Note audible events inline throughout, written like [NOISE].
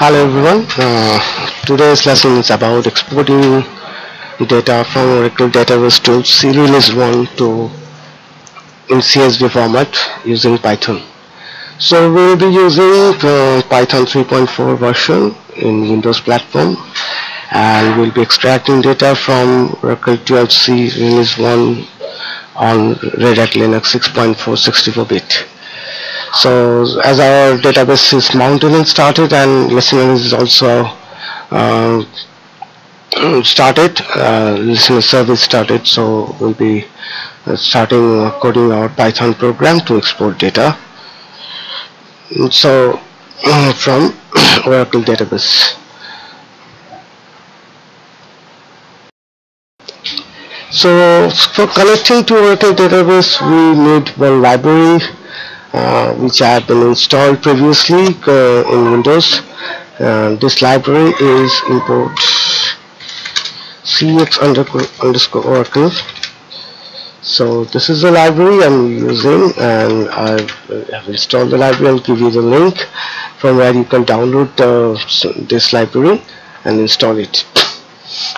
Hello everyone. Uh, today's lesson is about exporting data from Oracle Database to Release 1 to in CSV format using Python. So we will be using uh, Python 3.4 version in Windows platform and we'll be extracting data from Oracle 12c Release 1 on Red Hat Linux 6.4 64-bit. So as our database is mounted and started and listener is also uh, started, uh, listener service started, so we'll be uh, starting coding our Python program to export data. So from [COUGHS] Oracle database. So for connecting to Oracle database, we need one library uh, which I have been installed previously uh, in Windows. Uh, this library is import cx underscore oracle. So this is the library I'm using and I have installed the library. I'll give you the link from where you can download this library and install it.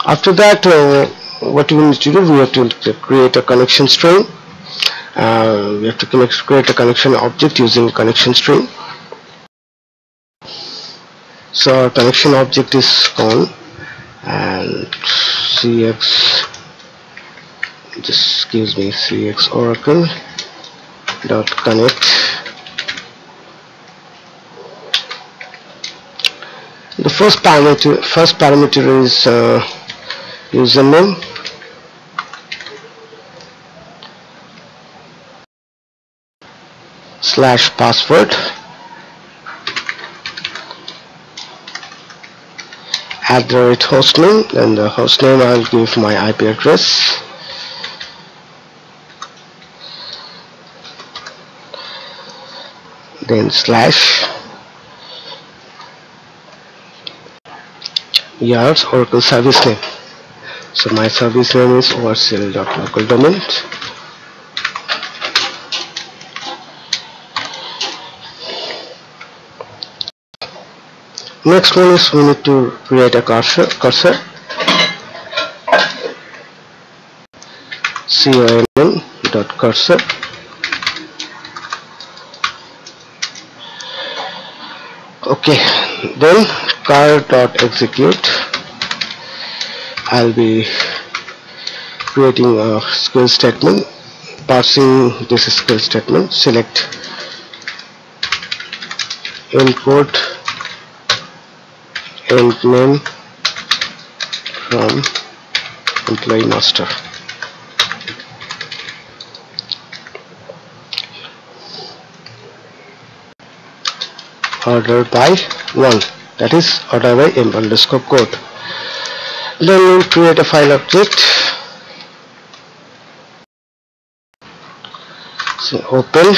After that, uh, what we need to do, we have to create a connection string uh, we have to create a connection object using connection string. So our connection object is called and cx just gives me cx oracle dot connect. The first parameter first parameter is uh, username slash password. At the rate hostname and the hostname I'll give my IP address. Then slash. Yards oracle service name. So my service name is oversell.local domain next one is we need to create a cursor cursor. Con dot cursor. Okay then car dot execute. I'll be creating a SQL statement passing this SQL statement select import and name from employee master. Order by 1 that is order by m underscore code. Then we'll create a file object. So open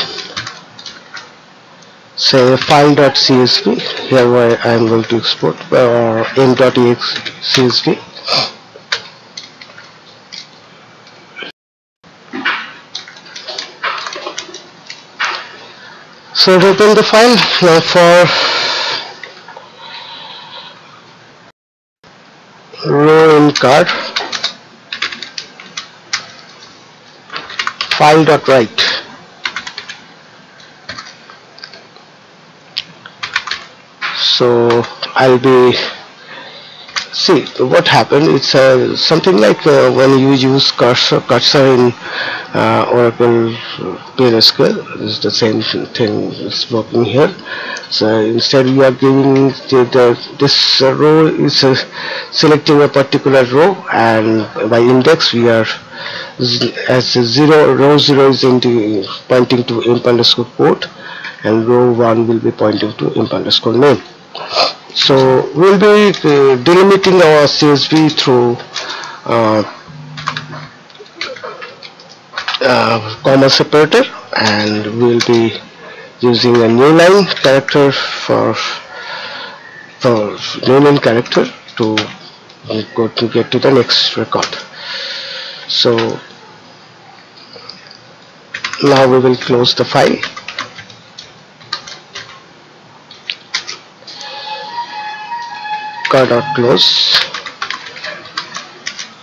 say file.csv here where I am going to export or uh, m.exe so open the file now for row in card. File.write so I'll be see what happened it's uh, something like uh, when you use cursor cursor in uh, Oracle PLSQL is the same thing is working here. So instead we are giving the, the this row is uh, selecting a particular row and by index we are as zero row zero is pointing to imp underscore code and row 1 will be pointing to imp underscore name so we'll be uh, delimiting our CSV through uh, uh, comma separator and we'll be using a new line character for for new line character to go to get to the next record. So now we will close the file car.close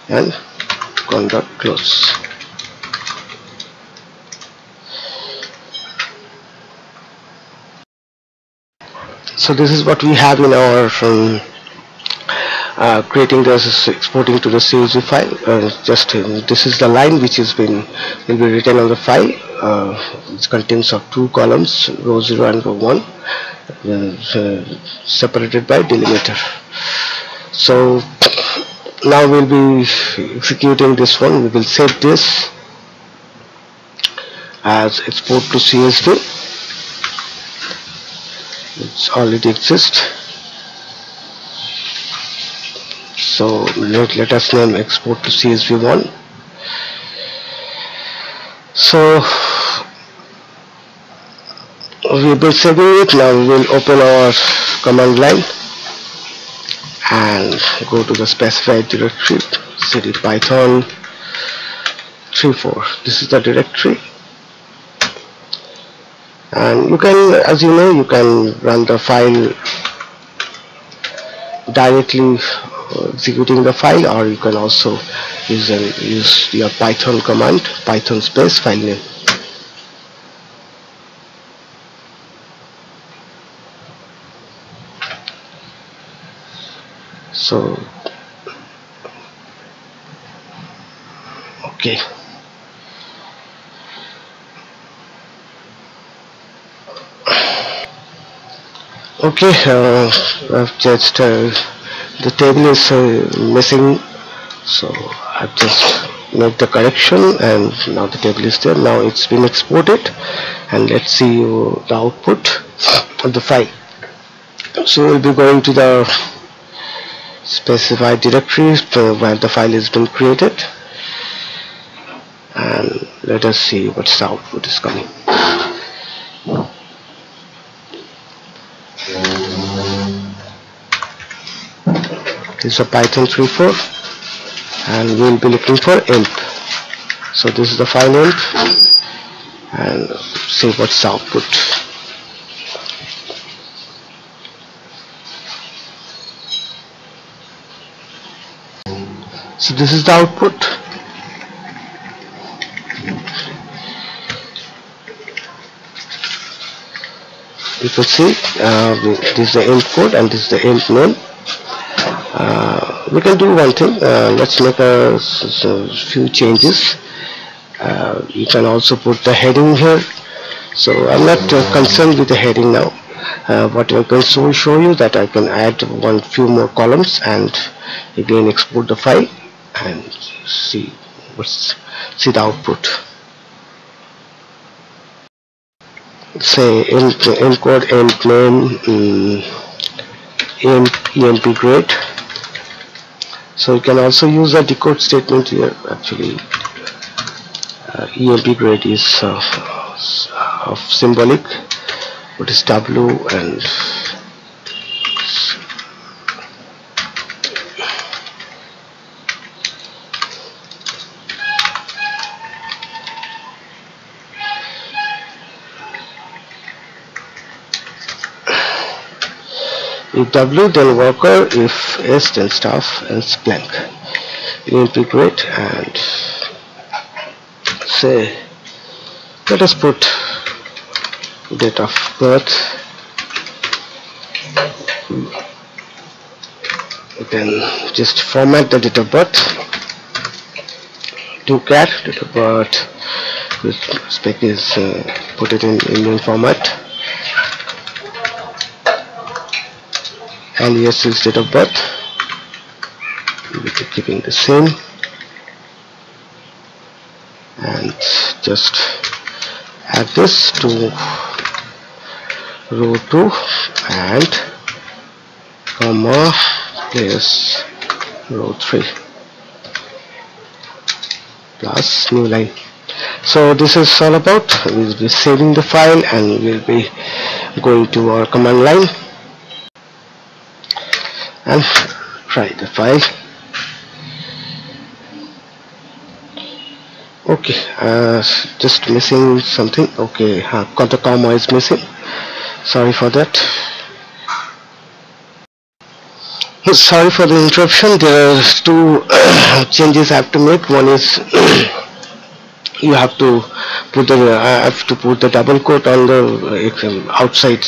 and con.close so this is what we have in our um, uh, creating this exporting to the CSV file. Uh, just uh, this is the line which has been will be written on the file. Uh, it contains of two columns row 0 and row 1 uh, separated by delimiter so now we'll be executing this one. We will save this as export to CSV it's already exists so let, let us name export to CSV1 so we will saving it. Now we will open our command line and go to the specified directory cd python 34 this is the directory. And you can as you know you can run the file directly uh, executing the file or you can also use an, use your python command python space file name so okay. Okay uh, I've just uh, the table is uh, missing so I've just made the correction and now the table is there. Now it's been exported and let's see the output of the file. So we'll be going to the specified directory where the file has been created. And let us see what's the output is coming. This is a python 3.4 and we'll be looking for imp. So this is the file imp and see what's the output so this is the output. You can see uh, this is the input and this is the imp name uh, we can do one thing uh, let's make a, few changes. Uh, you can also put the heading here. So I'm not uh, concerned with the heading now. Uh, what I can so show you that I can add one few more columns and again export the file and see what's see the output. Say encode end name um, emp, emp grade. So you can also use a decode statement here actually. Uh, emp grade is of symbolic what is w and if w then worker if s then staff else blank. Emp grade and say let us put date of birth then just format the date of birth. To cat date of birth which spec is uh, put it in Indian format alias is date of birth. We'll be keeping the same. And just add this to row 2 and comma place row 3 plus new line. So this is all about we'll be saving the file and we'll be going to our command line and try the file okay uh, just missing something. Okay uh, the comma is missing. Sorry for that. Sorry for the interruption. There are two changes I have to make. One is [CLEARS THROAT] you have to put the I have to put the double quote on the uh, outside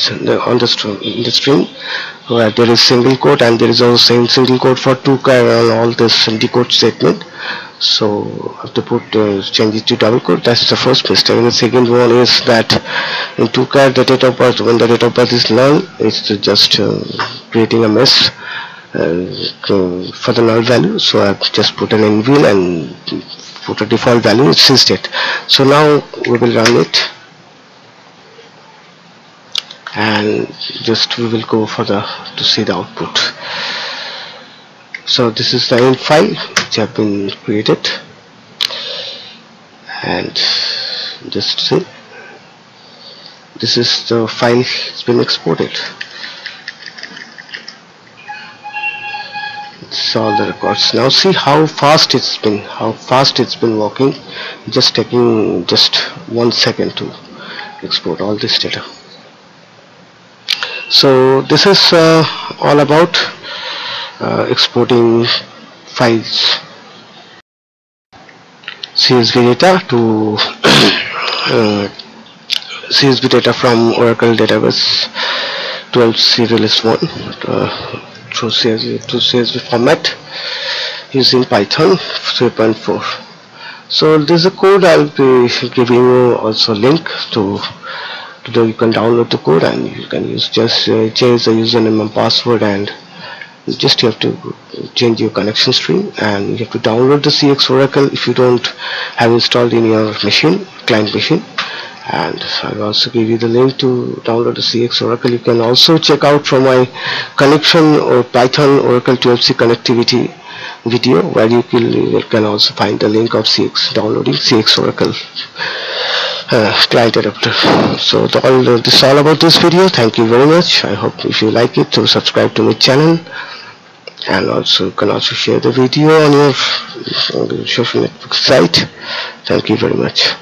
on the string where there is single quote and there is also same single quote for two and all this decode statement. So I have to put uh, change it to double quote. That's the first mistake. And the second one is that in char the date of birth when the of birth is null it's just uh, creating a mess uh, for the null value. So I've just put an NVL and put a default value. State so now we will run it and just we will go for the to see the output. So this is the end file which have been created. And just see this is the file it's been exported. It's all the records. Now see how fast it's been how fast it's been working. Just taking just one second to export all this data so this is uh, all about uh, exporting files. CSV data to [COUGHS] uh, CSV data from Oracle database 12c Release 1 uh, through CSV to CSV format using Python 3.4 so this is a code I'll be giving you also link to the, you can download the code and you can use just uh, change the username and password and just you have to change your connection string and you have to download the CX Oracle if you don't have installed in your machine client machine. And I'll also give you the link to download the CX Oracle. You can also check out from my connection or Python Oracle 12c connectivity video where you can also find the link of CX downloading CX Oracle uh, client adapter so the, all this is all about this video. Thank you very much. I hope if you like it to subscribe to my channel. And also you can also share the video on your social network site. Thank you very much